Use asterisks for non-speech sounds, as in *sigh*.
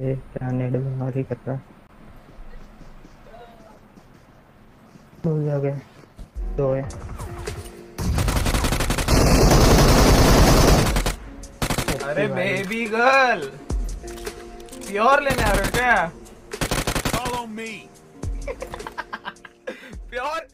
ये क्या बाहर ही कर रहा भूल जा गए दो है। अरे बेबी गर्ल प्योर लेने आ रहे हो क्या? Follow me *laughs* pure?